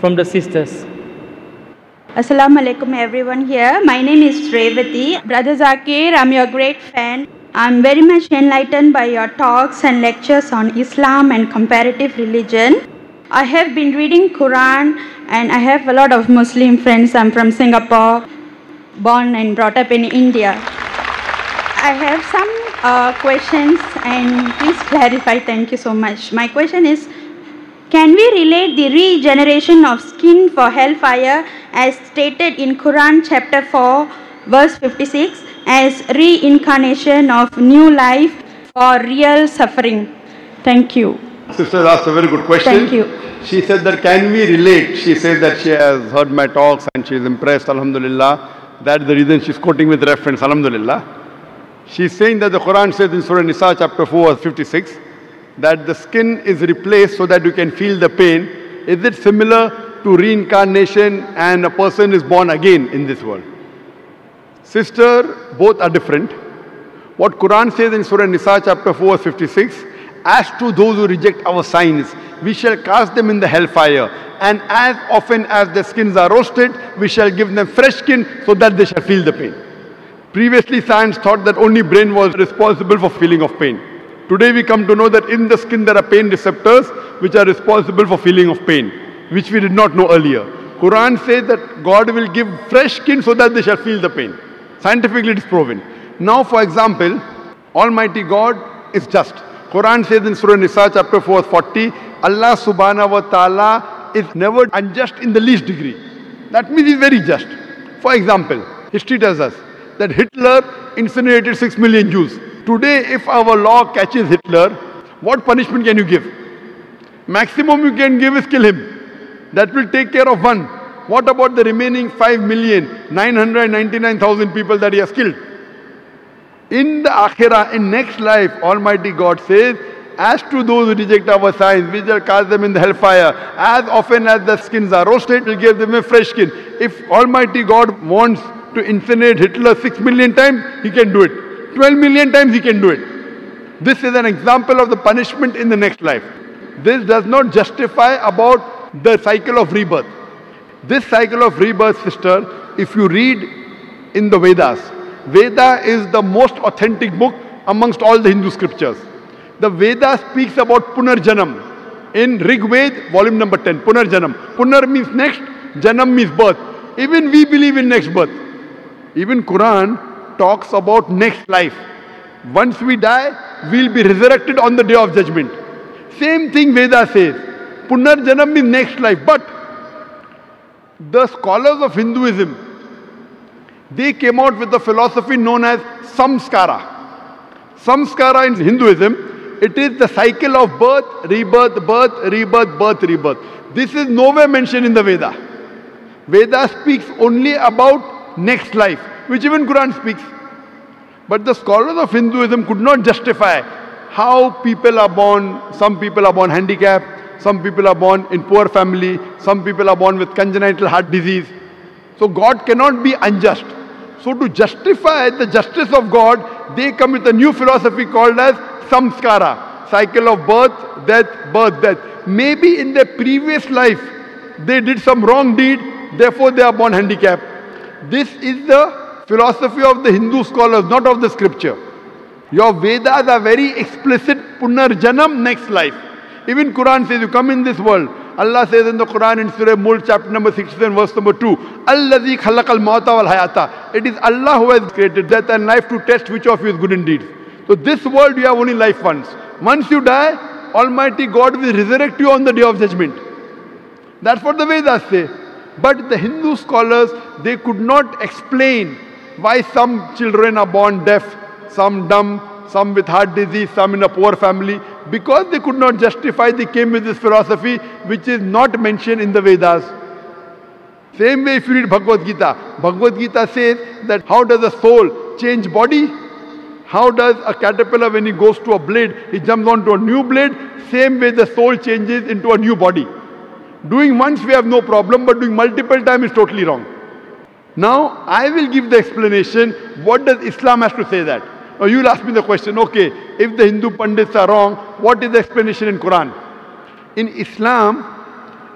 from the sisters. Assalamu alaikum everyone here. My name is Revati. Brother Zakir, I'm your great fan. I'm very much enlightened by your talks and lectures on Islam and comparative religion. I have been reading Quran and I have a lot of Muslim friends. I'm from Singapore, born and brought up in India. I have some uh, questions and please clarify. Thank you so much. My question is Can we relate the regeneration of skin for hellfire as stated in Quran chapter 4, verse 56, as reincarnation of new life for real suffering? Thank you. Sister asked a very good question. Thank you. She said that can we relate? She says that she has heard my talks and she is impressed, Alhamdulillah. That's the reason she's quoting with reference, Alhamdulillah. She's saying that the Quran says in Surah Nisa chapter 4 verse 56 that the skin is replaced so that you can feel the pain. Is it similar to reincarnation and a person is born again in this world? Sister, both are different. What Quran says in Surah Nisa chapter 4 verse 56, as to those who reject our signs, we shall cast them in the hellfire. And as often as their skins are roasted, we shall give them fresh skin so that they shall feel the pain. Previously, science thought that only brain was responsible for feeling of pain. Today, we come to know that in the skin there are pain receptors which are responsible for feeling of pain, which we did not know earlier. Quran says that God will give fresh skin so that they shall feel the pain. Scientifically, it is proven. Now, for example, Almighty God is just. Quran says in Surah Nisa chapter 4, 40, Allah subhanahu wa ta'ala is never unjust in the least degree. That means he's very just. For example, history tells us that Hitler incinerated 6 million Jews. Today, if our law catches Hitler, what punishment can you give? Maximum you can give is kill him. That will take care of one. What about the remaining 5,999,000 people that he has killed? In the Akhirah, in next life, Almighty God says, as to those who reject our signs, we shall cast them in the hellfire. As often as the skins are roasted, we'll give them a fresh skin. If Almighty God wants to incinerate Hitler six million times, he can do it. Twelve million times, he can do it. This is an example of the punishment in the next life. This does not justify about the cycle of rebirth. This cycle of rebirth, sister, if you read in the Vedas, Veda is the most authentic book amongst all the Hindu scriptures. The Veda speaks about Punarjanam in Rig Ved, volume number 10. Punarjanam. Punar means next, Janam means birth. Even we believe in next birth. Even Quran talks about next life. Once we die, we'll be resurrected on the day of judgment. Same thing Veda says. Punarjanam means next life. But the scholars of Hinduism, they came out with a philosophy known as samskara. Samskara in Hinduism, it is the cycle of birth, rebirth, birth, rebirth, birth, rebirth. This is nowhere mentioned in the Veda. Veda speaks only about next life, which even Quran speaks. But the scholars of Hinduism could not justify how people are born. Some people are born handicapped, some people are born in poor family, some people are born with congenital heart disease. So God cannot be unjust. So to justify the justice of God, they come with a new philosophy called as samskara, cycle of birth, death, birth, death. Maybe in their previous life, they did some wrong deed, therefore they are born handicapped. This is the philosophy of the Hindu scholars, not of the scripture. Your Vedas are very explicit, punarjanam, next life. Even Quran says you come in this world. Allah says in the Quran in Surah Mulk chapter number 16 verse number 2, Allazi khalaqal mauta wal hayata. It is Allah who has created death and life to test which of you is good indeed. So this world you have only life once. Once you die, Almighty God will resurrect you on the day of judgment. That's what the Vedas say. But the Hindu scholars, they could not explain why some children are born deaf, some dumb, some with heart disease, some in a poor family. Because they could not justify, they came with this philosophy which is not mentioned in the Vedas. Same way if you read Bhagavad Gita, Bhagavad Gita says that how does a soul change body? How does a caterpillar when he goes to a blade, he jumps onto a new blade? Same way the soul changes into a new body. Doing once we have no problem, but doing multiple times is totally wrong. Now I will give the explanation. What does Islam has to say that? Now you'll ask me the question, okay, if the Hindu Pandits are wrong, what is the explanation in Quran? In Islam,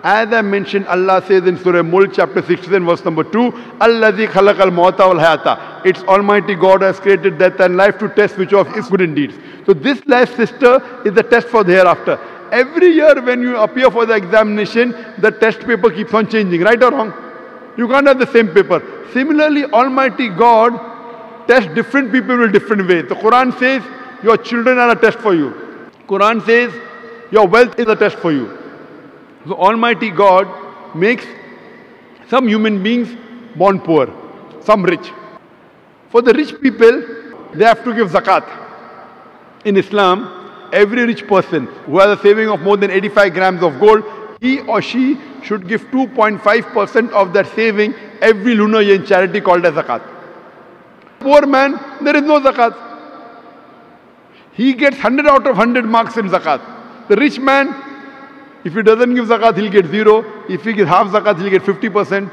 As I mentioned, Allah says in Surah Mulk chapter 16 verse number 2, Allazi khalaqal mawta wal hayata. It's Almighty God has created death and life to test which of his good indeed. So this life, sister, is the test for the hereafter. Every year when you appear for the examination, the test paper keeps on changing, right or wrong? You can't have the same paper. Similarly, Almighty God tests different people in different ways. The Quran says your children are a test for you. Quran says your wealth is a test for you. So Almighty God makes some human beings born poor, some rich. For the rich people, they have to give zakat. In Islam, every rich person who has a saving of more than 85 grams of gold, he or she should give 2.5% of that saving every lunar year in charity called as zakat. Poor man, there is no zakat. He gets 100 out of 100 marks in zakat. The rich man, if he doesn't give zakat, he'll get zero. If he gives half zakat, he'll get 50%.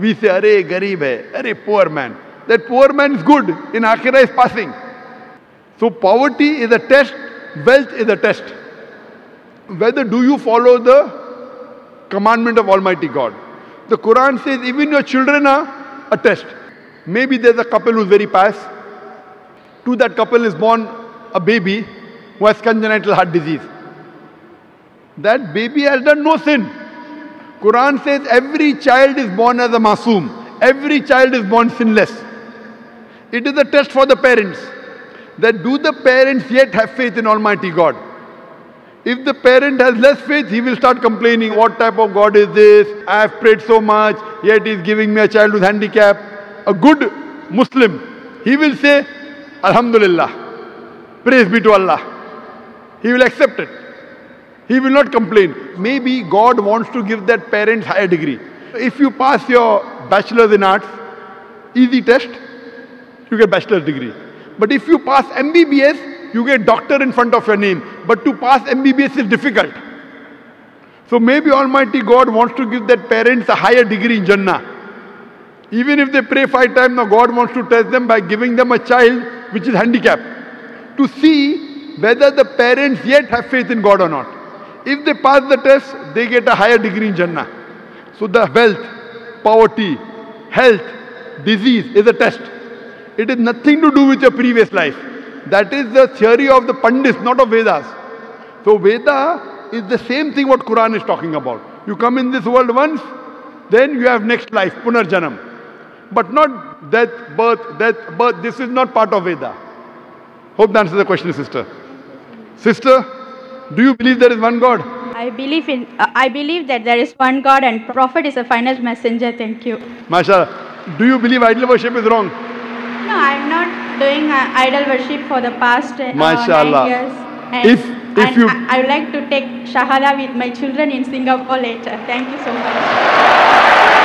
We say, Are garib hai, are poor man. That poor man is good. In Akhirah is passing. So poverty is a test, wealth is a test. Whether do you follow the commandment of Almighty God? The Quran says even your children are a test. Maybe there's a couple who's very pious. To that couple is born a baby who has congenital heart disease. That baby has done no sin. Quran says every child is born as a masoom. Every child is born sinless. It is a test for the parents. That do the parents yet have faith in Almighty God? If the parent has less faith, he will start complaining, what type of God is this? I have prayed so much, yet he is giving me a child with handicap. A good Muslim, he will say, Alhamdulillah, praise be to Allah. He will accept it. He will not complain. Maybe God wants to give that parent higher degree. If you pass your bachelor's in arts, easy test, you get bachelor's degree. But if you pass MBBS, you get doctor in front of your name. But to pass MBBS is difficult. So maybe Almighty God wants to give that parents a higher degree in Jannah. Even if they pray five times, now God wants to test them by giving them a child which is handicapped. To see whether the parents yet have faith in God or not. If they pass the test, they get a higher degree in Jannah. So the wealth, poverty, health, disease is a test. It is nothing to do with your previous life. That is the theory of the Pandits, not of Vedas. So Veda is the same thing what Quran is talking about. You come in this world once, then you have next life, Punarjanam. But not death, birth, death, birth. This is not part of Veda. Hope that answers the question, sister. Sister, do you believe there is one God? I believe in. Uh, I believe that there is one God and Prophet is the final messenger. Thank you. Mashallah. Do you believe idol worship is wrong? No, I'm not doing uh, idol worship for the past uh, nine years. And, If- if and you- I, I would like to take Shahada with my children in Singapore later. Thank you so much.